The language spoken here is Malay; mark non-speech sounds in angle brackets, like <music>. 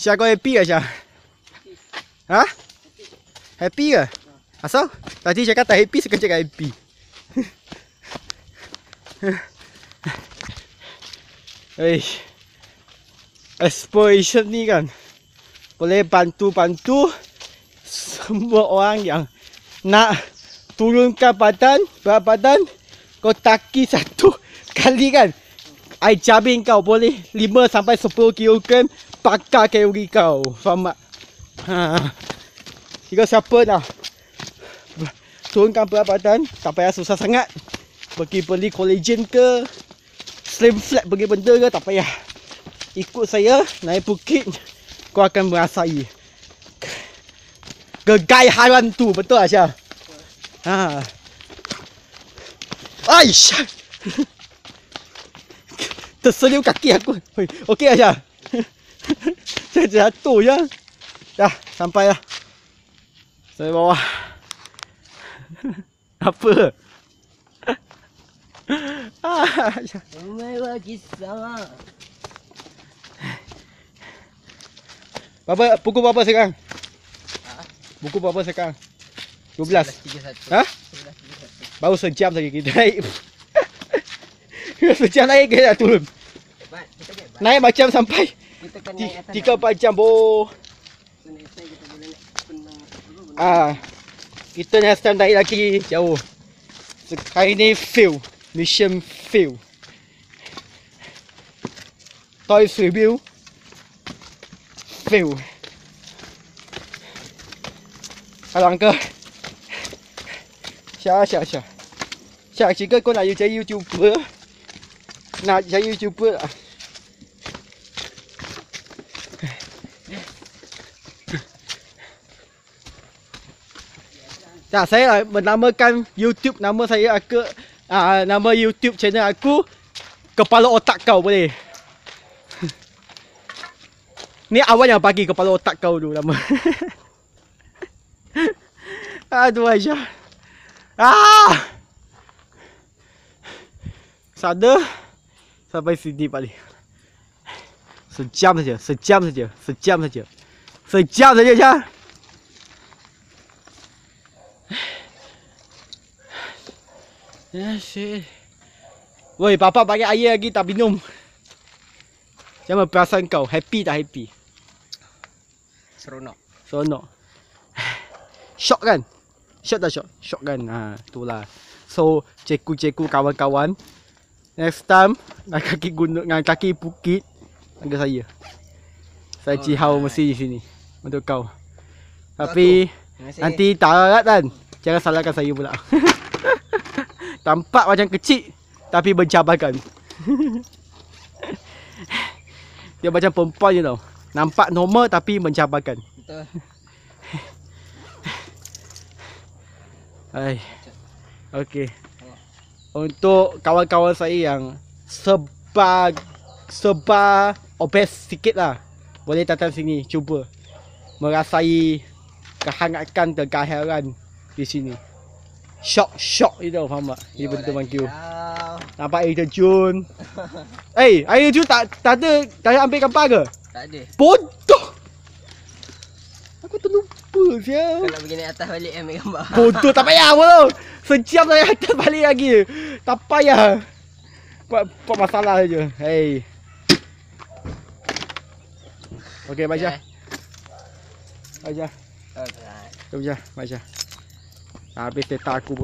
Syah kau happy ke Syah? Ha? Happy ke? Asal? Tadi cakap tak happy, sekarang cakap happy. <laughs> Hei. Exploration ni kan boleh bantu-bantu semua orang yang nak turunkan badan, berat badan kau taki satu <laughs> kali kan I jamin kau boleh 5 sampai 10 kg bakar kalori kau. Faham tak? Ha. Siapa dah turunkan berat badan, tak payah susah sangat. Pergi beli collagen ke, slim flat pergi benda ke, tak payah. Ikut saya naik bukit, kau akan merasai kegairan tu. Betul Aisyah? Ha. Aisyah. <laughs> Tersenyum kaki aku. Okey Aisyah. <laughs> Saya jatuh ya. Dah sampai lah. Saya bawah. <laughs> Apa? <laughs> Ah, Aisyah. Mewah kisah. Berapa pukul berapa sekarang? Pukul berapa sekarang? 12. 11.31. Ha? 11.31. Baru sejam saja kita naik. <laughs> sejam naik kita dah turun. Naik macam sampai Kita kan ti- naik atas. tiga empat jam boh. Ah. Kita next time naik lagi jauh. Sekali ni fail. Mission fail. Toys review. Fail. Kalau angka. Syah, Syah, Syah. Syah, jika kau nak jadi YouTuber. Nak jadi YouTuber. ah. Tak, saya menamakan YouTube nama saya aku uh, nama YouTube channel aku Kepala Otak Kau boleh. Ni awal yang bagi kepala otak kau dulu nama. <laughs> Aduh Aisyah. Ah! Sada sampai sini balik. Sejam saja, sejam saja, sejam saja. Sejam saja Aisyah. Ya shit. Woi, papa pakai air lagi tak minum. Macam mana perasaan kau? Happy tak happy? Seronok. Seronok. Shock kan? Shock tak shock? Shock kan? Ha, itulah. So, ceku-ceku kawan-kawan. Next time, nak kaki gunung, dengan kaki bukit, panggil saya. Saya Oh, cihau nice. mesti di sini. Untuk kau. Tapi, nanti tak larat kan? Jangan salahkan saya pula. <laughs> Tampak macam kecil, tapi mencabarkan. <laughs> Dia macam perempuan je tau. Nampak normal tapi mencabarkan. Betul. <laughs> Hai. Okey. Untuk kawan-kawan saya yang seba seba obes sikit lah. Boleh datang sini cuba merasai kehangatan kegahiran di sini. Shock shock itu faham tak? Ini betul bang Q. Nampak air terjun. <laughs> Eh, air terjun tak tak ada tak ada ambil gambar ke? Tak ada. Bodoh. Aku terlupa sial. Kau nak pergi naik atas balik ambil gambar. Bodoh tak payah apa tau. Sejam saya <laughs> atas balik lagi. Tak payah. Buat, buat masalah je. Hey. Okey. Baca. Alright. Baca. Baca. Habis data aku pun